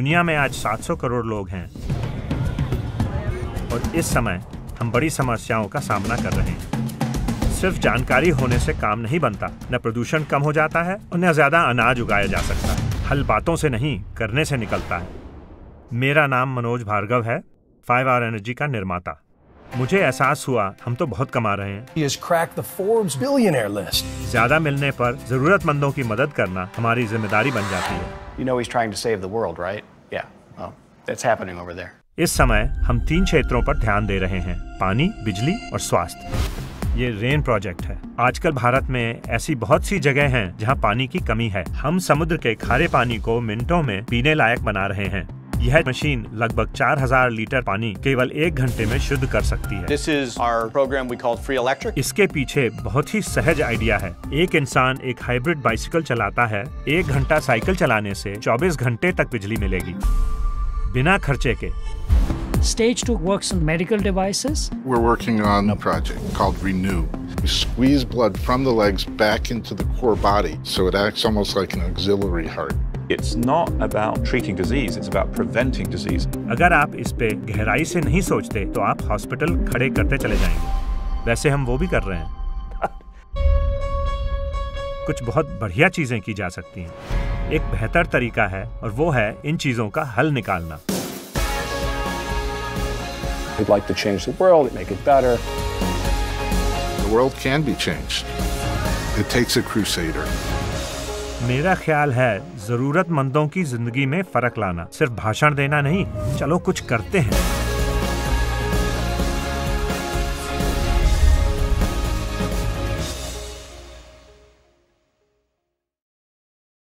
दुनिया में आज 700 करोड़ लोग हैं। और इस समय हम बड़ी समस्याओं का सामना कर रहे हैं। सिर्फ़ जानकारी होने से काम नहीं बनता। न प्रदूषण कम हो जाता है और न ज़्यादा अनाज उगाया जा सकता है। हल बातों से नहीं करने से निकलता है। मेरा नाम मनोज भार्गव है फाइव आर एनर्जी का निर्माता। मुझे एहसास हुआ हम तो बहुत कमा रहे हैं. ज़्यादा मिलने पर जरूरतमंदों की मदद करना हमारी ज़िम्मेदारी बन जाती है। You know he's trying to save the world, right? Yeah. Well, that's happening over there. इस समय हम तीन क्षेत्रों पर ध्यान दे रहे हैं पानी बिजली और स्वास्थ्य ये रेन प्रोजेक्ट है आजकल भारत में ऐसी बहुत सी जगह हैं जहाँ पानी की कमी है हम समुद्र के खारे पानी को मिनटों में पीने लायक बना रहे हैं यह मशीन लगभग 4000 लीटर पानी केवल एक घंटे में शुद्ध कर सकती है This is our program we called Free Electric. इसके पीछे बहुत ही सहज आइडिया है एक इंसान एक हाइब्रिड बाइसिकल चलाता है एक घंटा साइकिल चलाने से 24 घंटे तक बिजली मिलेगी बिना खर्चे के Stage 2 works on medical devices. We're working on a project called Renew. We squeeze blood from the legs back into the core body, so it acts almost like an auxiliary heart. It's not about treating disease, it's about preventing disease. अगर आप इस पे गहराई से नहीं सोचते तो आप हॉस्पिटल खड़े करते चले जाएँगे वैसे हम वो भी कर रहे हैं कुछ बहुत बढ़िया चीज़ें की जा सकती हैं एक बेहतर तरीका है और वो है इन चीज़ों का हल निकालना We'd like to change the world, make it better. The world can be changed. It takes a crusader. मेरा ख्याल है, जरूरतमंदों की ज़िंदगी में फ़र्क लाना, सिर्फ़ भाषण देना नहीं, चलो कुछ करते हैं।